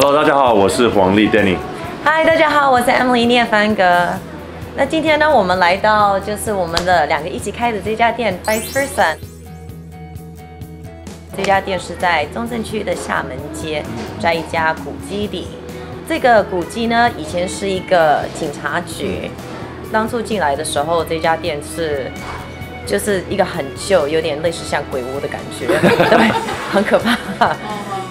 Hello，大家好，我是黄丽 Danny。嗨，大家好，我是 Emily 聂凡哥。那今天呢，我们来到就是我们的两个一起开的这家店 Vice Versa。这家店是在中正区的厦门街，在一家古迹里。这个古迹呢，以前是一个警察局。当初进来的时候，这家店是就是一个很旧，有点类似像鬼屋的感觉，对，很可怕。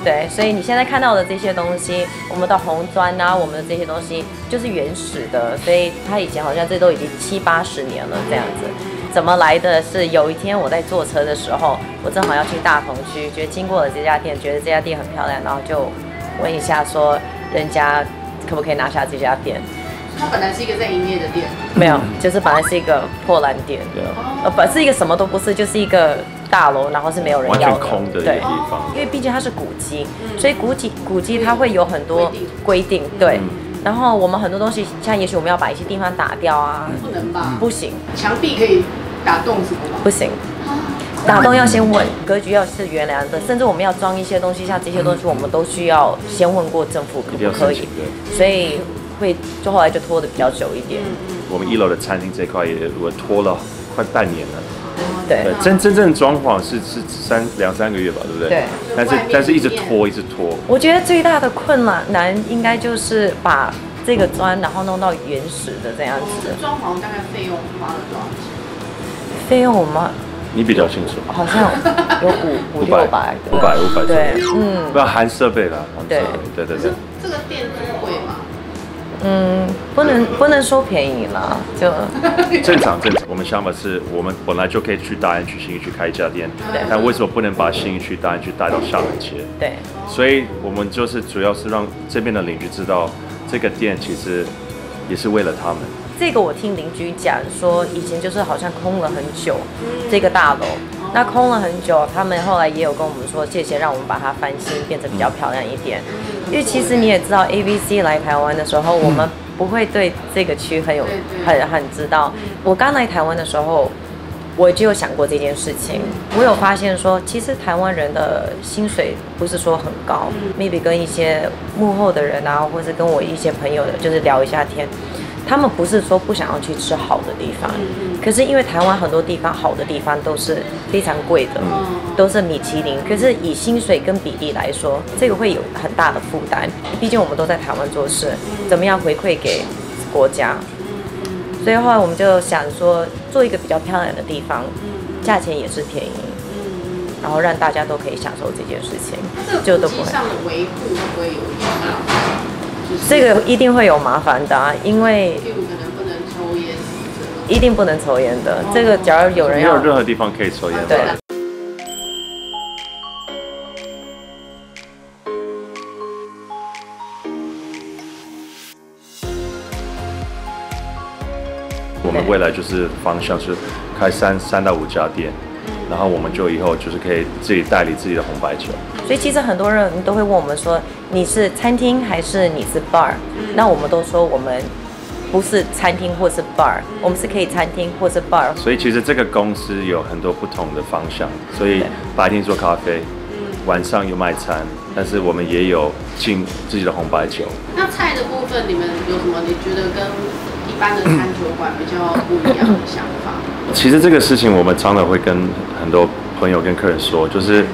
对，所以你现在看到的这些东西，我们的红砖啊，我们的这些东西就是原始的，所以它以前好像这都已经七八十年了这样子。怎么来的是有一天我在坐车的时候，我正好要去大同区，觉得经过了这家店，觉得这家店很漂亮，然后就问一下说，人家可不可以拿下这家店？它本来是一个在营业的店，没有，就是本来是一个破烂店，呃，本是一个什么都不是，就是一个大楼，然后是没有人完要全空的一个地方。因为毕竟它是古迹，所以古迹古迹它会有很多规定，对。然后我们很多东西，像也许我们要把一些地方打掉啊，不能吧？不行，墙壁可以打洞什么吗？不行，打洞要先问，格局要是原来的，甚至我们要装一些东西，像这些东西，我们都需要先问过政府可不可以请的。所以会就后来就拖的比较久一点，我们一楼的餐厅这块也我拖了快半年了。对对，真真正装潢是是三两三个月吧，对不对？对。但是但是一直拖，一直拖。我觉得最大的困难难应该就是把这个砖，然后弄到原始的这样子。装潢大概费用花了多少钱？费用我们你比较清楚。好像有五 五六百的，五百五百。对，嗯不要含设备啦。对对对对。这个店租贵吗？嗯，不能不能说便宜啦，就 正常正常，我们想法是我们本来就可以去大安区、新义区开一家店对，但为什么不能把新义区、大安区带到厦门街？对所以我们就是主要是让这边的邻居知道，这个店其实也是为了他们。这个我听邻居讲说，以前就是好像空了很久，这个大楼。那空了很久，他们后来也有跟我们说，谢谢让我们把它翻新，变成比较漂亮一点。因为其实你也知道，A B C 来台湾的时候，我们不会对这个区很有很很知道。我刚来台湾的时候，我就有想过这件事情。我有发现说，其实台湾人的薪水不是说很高，maybe 跟一些幕后的人啊，或是跟我一些朋友的，就是聊一下天。他们不是说不想要去吃好的地方，可是因为台湾很多地方好的地方都是非常贵的，都是米其林。可是以薪水跟比例来说，这个会有很大的负担。毕竟我们都在台湾做事，怎么样回馈给国家？所以后来我们就想说，做一个比较漂亮的地方，价钱也是便宜，然后让大家都可以享受这件事情，这个就都不会。上的维护会不会有影响？就是这个一定会有麻烦的、啊，因为。一定不能抽烟的。这个假如有人没有任何地方可以抽烟对的。我们未来就是方向是开三三到五家店，然后我们就以后就是可以自己代理自己的红白酒。所以其实很多人都会问我们说，你是餐厅还是你是 bar？、那我们都说我们不是餐厅或是 bar，我们是可以餐厅或是 bar。所以其实这个公司有很多不同的方向，所以白天做咖啡，晚上有卖餐，但是我们也有进自己的红白酒。那菜的部分，你们有什么你觉得跟一般的餐酒馆比较不一样的想法？其实这个事情我们常常会跟很多朋友跟客人说，就是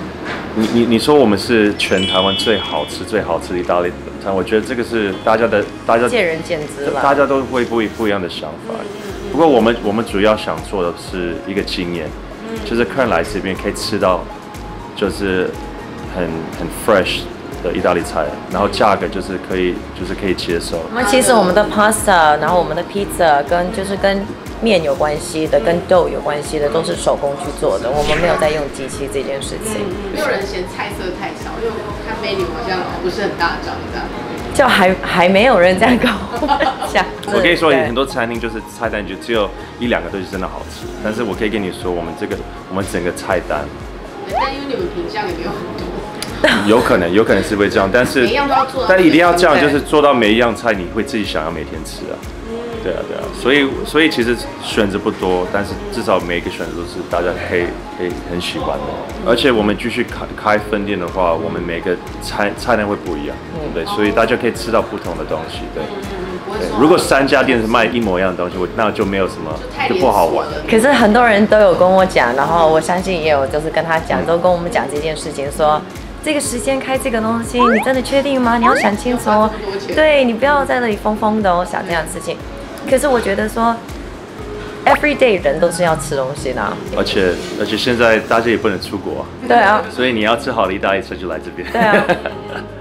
你你你说我们是全台湾最好吃最好吃的意大利餐，我觉得这个是大家的大家见仁见智了。大家都会不一不一样的想法。不过我们我们主要想做的是一个经验，就是客人来这边可以吃到就是很很 fresh 的意大利菜，然后价格就是可以就是可以接受。那其实我们的 pasta，然后我们的 pizza 跟就是跟面有关系的，跟豆有关系的，都是手工去做的。我们没有在用机器这件事情，没有人嫌菜色太少，因为我看 menu 好像不是很大张这样。就还还没有人这样跟我们讲。我跟你说，对很多餐厅就是菜单就只有一两个东西真的好吃，但是我可以跟你说，我们这个我们整个菜单但因为你们品相也没有很多，有可能有可能是会这样，但是每一样都要做但一定要这样，就是做到每一样菜你会自己想要每天吃啊。对啊，对啊，所以所以其实选择不多，但是至少每一个选择都是大家可以可以很喜欢的。而且我们继续开开分店的话，我们每个菜菜单会不一样，对，所以大家可以吃到不同的东西，对。对，如果三家店是卖一模一样的东西，我那就没有什么就不好玩。可是很多人都有跟我讲，然后我相信也有就是跟他讲，都跟我们讲这件事情，说这个时间开这个东西，你真的确定吗？你要想清楚哦。对你不要在那里疯疯的哦，想这样的事情。可是我觉得说，every day 人都是要吃东西的。而且而且现在大家也不能出国。对啊。所以你要吃好的意大利菜就来这边。对啊。